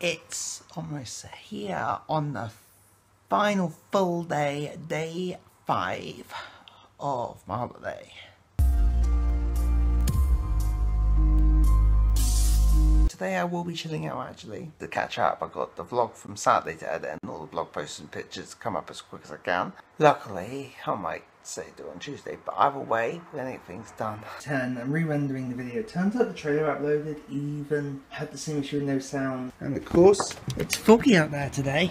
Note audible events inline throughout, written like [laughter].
it's almost here on the final full day, day five of my holiday. Today I will be chilling out actually to catch up. I got the vlog from Saturday to edit and all the blog posts and pictures come up as quick as I can. Luckily, oh I might say do on Tuesday, but either way, when anything's done. 10, I'm re-rendering the video. Turns out the trailer uploaded even had the same issue with no sound. And of course, it's foggy out there today.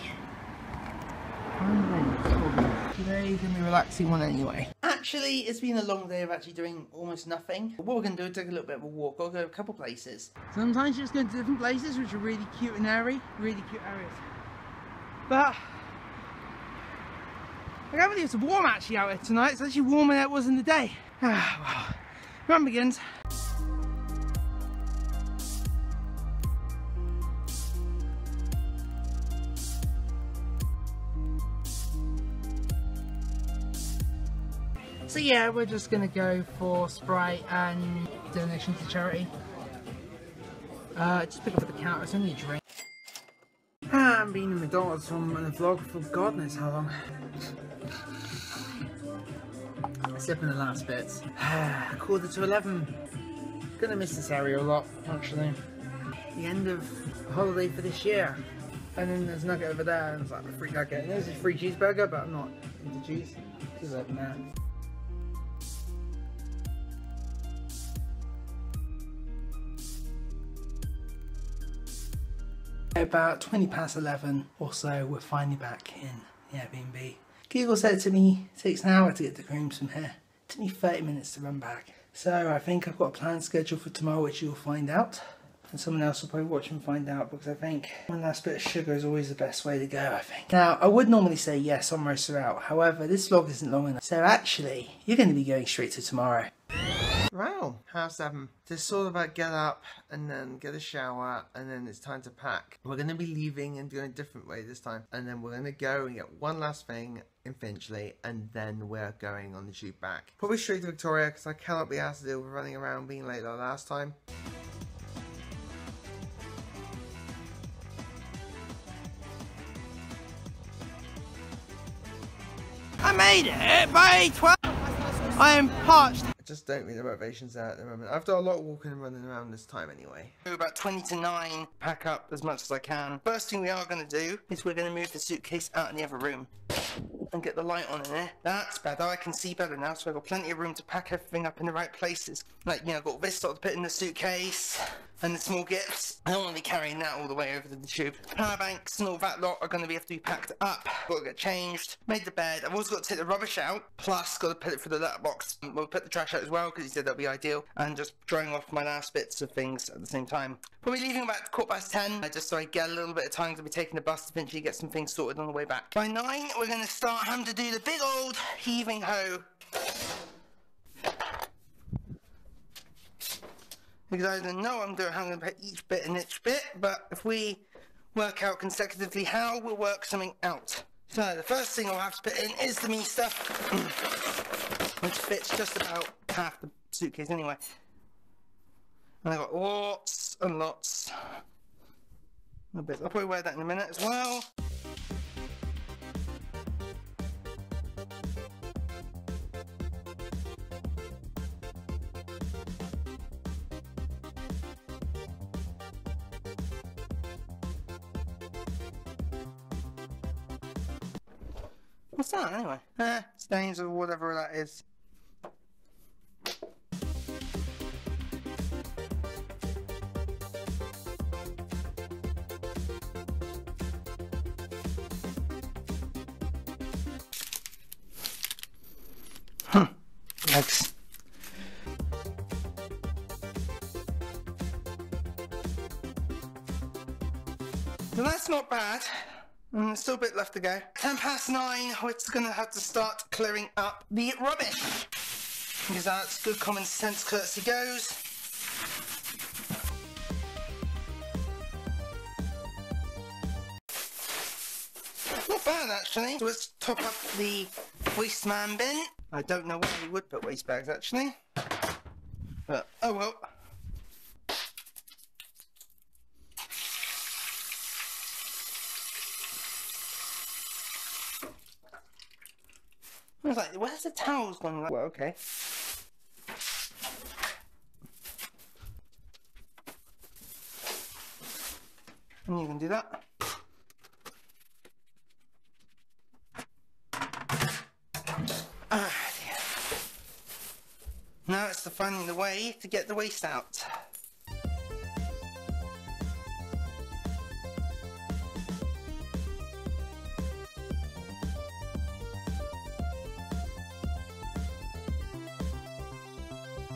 Today's gonna be a relaxing one anyway. Actually, it's been a long day of actually doing almost nothing. What we're gonna do is take a little bit of a walk. I'll go a couple places. Sometimes you just go to different places which are really cute and airy, really cute areas. But I can't believe it's warm actually out here tonight. It's actually warmer than it was in the day. Ah, well, run begins. So yeah, we're just gonna go for Sprite and donation to charity. Uh, just pick up at the counter, it's only a drink. Ah, I've been in McDonald's from the vlog for God knows how long. Sipping the last bits. [sighs] Quarter to 11. Gonna miss this area a lot, actually. The end of holiday for this year. And then there's Nugget over there, and it's like a free nugget. And there's a free cheeseburger, but I'm not into cheese. Just like that. About 20 past 11 or so, we're finally back in the Airbnb. Google said to me, takes an hour to get the Grooms from here. It took me 30 minutes to run back. So I think I've got a planned schedule for tomorrow, which you'll find out. And someone else will probably watch and find out because I think one last bit of sugar is always the best way to go, I think. Now, I would normally say yes on roaster out. However, this vlog isn't long enough. So actually, you're going to be going straight to tomorrow. Wow, half seven. It's all about get up and then get a shower and then it's time to pack. We're going to be leaving and doing a different way this time. And then we're going to go and get one last thing in Finchley and then we're going on the tube back. Probably straight to Victoria because I cannot be asked to deal with running around being late like last time. I made it by 12! I am parched. Just don't think the motivation's there at the moment. I've done a lot of walking and running around this time anyway. So about 20 to 9, pack up as much as I can. First thing we are going to do is we're going to move the suitcase out in the other room and get the light on in there. That's better. I can see better now, so I've got plenty of room to pack everything up in the right places. Like, you know, I've got this sort of put in the suitcase and the small gifts. I don't want to be carrying that all the way over to the tube. Power banks and all that lot are going to be have to be packed up. Got to get changed. Made the bed. I've also got to take the rubbish out. Plus, got to put it through the letterbox. We'll put the trash out as well because he said that'll be ideal. And just drying off my last bits of things at the same time. Probably leaving about quarter past ten, uh, just so I get a little bit of time to be taking the bus to eventually get some things sorted on the way back. By nine, we're going to start having to do the big old heaving ho. Because I don't know I'm doing I'm going to put each bit and each bit, but if we work out consecutively how, we'll work something out. So the first thing I'll have to put in is the me stuff, [clears throat] which fits just about half the suitcase anyway. And I've got lots and lots of bits. I'll probably wear that in a minute as well. What's that anyway? Eh, stains or whatever that is. So that's not bad. Mm, still a bit left to go. 10 past 9, we're to have to start clearing up the rubbish. Because that's good common sense courtesy goes. Not bad actually. So let's top up the waste man bin. I don't know where we would put waste bags actually. But oh well. I was like, where's the towels gone? Like, well, okay. And you can do that. Ah, now it's the finding the way to get the waste out.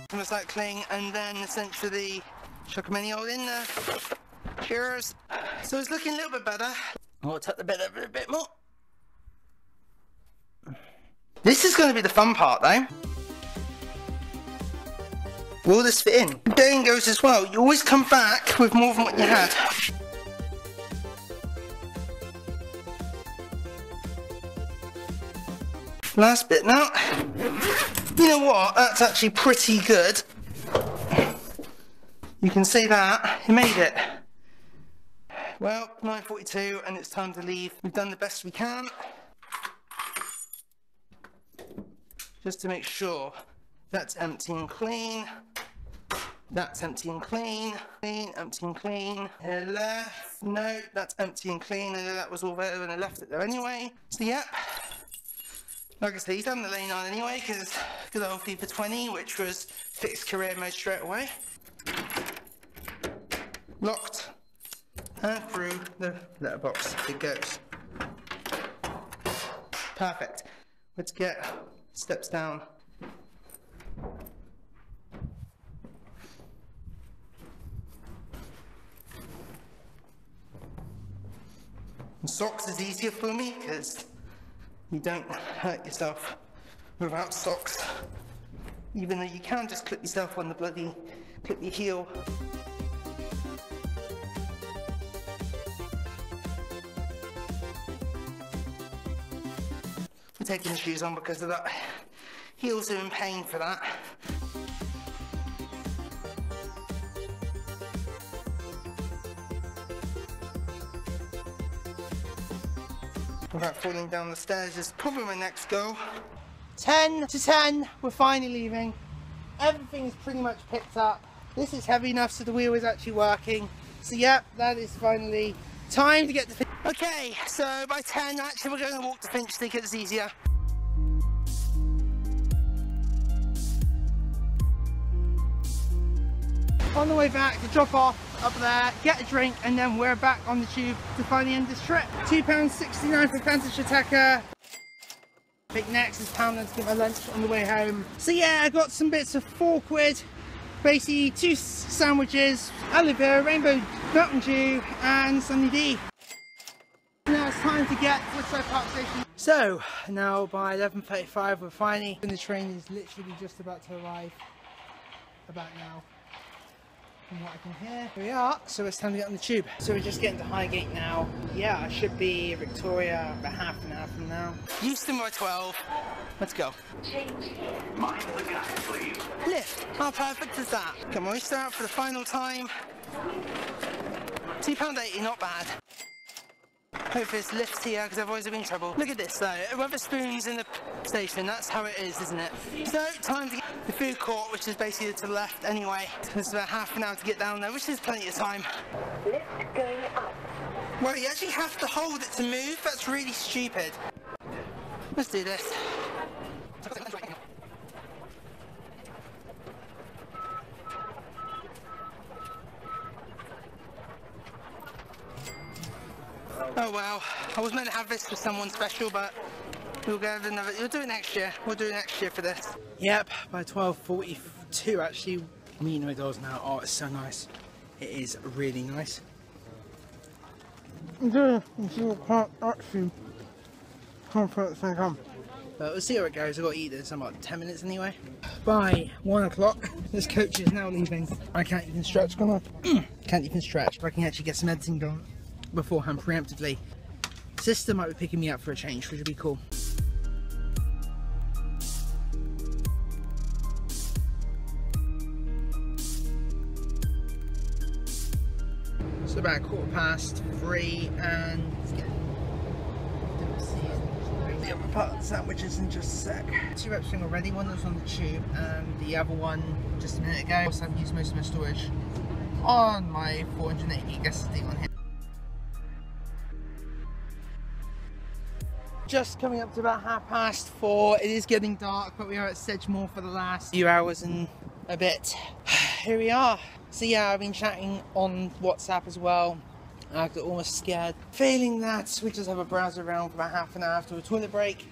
Recycling and then essentially chuck them any old in there. Cheers. So it's looking a little bit better. I'll tuck the bed a bit more. This is going to be the fun part though. Will this fit in? The goes as well. You always come back with more than what you had. Last bit now. You know what? That's actually pretty good. You can see that. You made it. Well, 9.42 and it's time to leave. We've done the best we can. Just to make sure that's empty and clean. That's empty and clean. Clean, empty and clean. Here left. No, that's empty and clean. I know that was all there when I left it there anyway. So, yep. Like I say, he's done the lane on anyway, because good old FIFA 20, which was fixed career mode straight away. Locked and through the letterbox it goes. Perfect. Let's get steps down. Socks is easier for me because you don't hurt yourself without socks. Even though you can just clip yourself on the bloody, clip your heel. I'm taking the shoes on because of that. Heels are in pain for that. Without falling down the stairs is probably my next goal. 10 to 10, we're finally leaving. Everything is pretty much picked up. This is heavy enough so the wheel is actually working. So yep, that is finally time to get the Okay, so by 10, actually, we're going to walk to Finchley because it's easier. On the way back to drop off up there, get a drink, and then we're back on the tube to finally end this trip. £2.69 for Vantage Attacker. Big next is Poundland to get my lunch on the way home. So yeah, I got some bits of four quid, basically two sandwiches, aloe vera, rainbow Mountain Dew, and Sunny D now it's time to get to Woodside Park Station. So, now by 11.35 we're finally, and the train is literally just about to arrive, about now, from what I can hear. Here we are, so it's time to get on the tube. So we're just getting to Highgate now. Yeah, I should be Victoria about half an hour from now. Euston by 12. Let's go. Change here. Mind the gap, please. Lift. How perfect is that? Come on, we start for the final time. £2.80, not bad. Hopefully it's lifts here because otherwise we're in trouble. Look at this though, Wetherspoon's in the station, that's how it is, isn't it? So, time to get the food court, which is basically to the left anyway. It's about half an hour to get down there, which is plenty of time. Lift going up. Well, you actually have to hold it to move, that's really stupid. Let's do this. Oh well, I was meant to have this for someone special, but we'll get another. We'll do it next year. We'll do it next year for this. Yep, by 12:42 actually. Me and my doors now. Oh, it's so nice. It is really nice. Yeah, can't actually can't put it But we'll see how it goes. I've got to eat this in about 10 minutes anyway. By 1 o'clock, this coach is now leaving. I can't even stretch, can I? [clears throat] can't even stretch. but I can actually get some editing done beforehand preemptively. Sister might be picking me up for a change, which would be cool. It's about quarter past three and the other part of the sandwiches in just a sec. Two reps thing already, one that's on the tube and the other one just a minute ago. Also, I've used most of my storage on my 480 gig SSD on here. Just coming up to about half past four. It is getting dark, but we are at Sedgemoor for the last few hours and a bit. [sighs] Here we are. So yeah, I've been chatting on WhatsApp as well. I got almost scared. Failing that, we just have a browse around for about half an hour after a toilet break.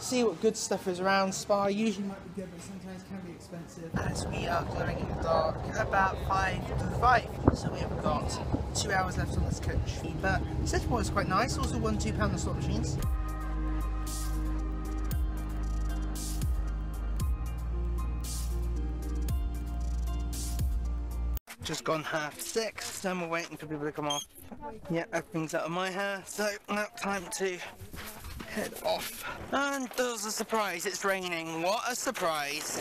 See what good stuff is around. Spar usually might be good, but sometimes can be expensive. As we are glowing in the dark, about 5 to 5. So we have got two hours left on this coach. But Sedgemoor is quite nice. Also one two pound slot machines. Gone half six, so we're waiting for people to come off. Yeah, everything's out of my hair, so now time to head off. And there's a surprise, it's raining. What a surprise.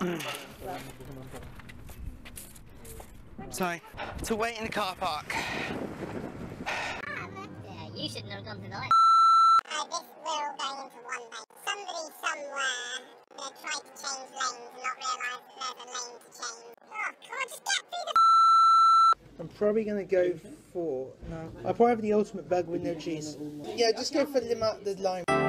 [clears throat] Sorry, to wait in the car park. Yeah, you shouldn't have done tonight. Uh, this will go into one day. Somebody somewhere that tried to change lanes and not realise to I'm probably gonna go for no. I'll probably have the ultimate bug with no cheese. Yeah, just go for the the lime.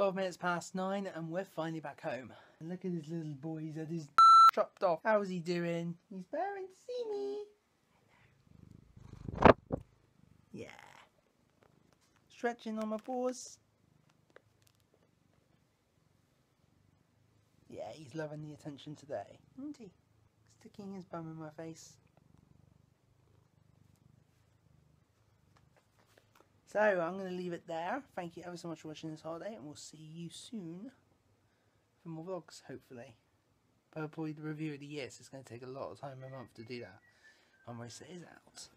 12 minutes past 9 and we're finally back home. Look at this little boy, he's had his chopped off. How's he doing? He's bearing to see me. Yeah. Stretching on my paws. Yeah, he's loving the attention today, isn't he? Sticking his bum in my face. So I'm going to leave it there. Thank you ever so much for watching this holiday and we'll see you soon for more vlogs hopefully. But Probably the review of the year so it's going to take a lot of time a month to do that. And race is out.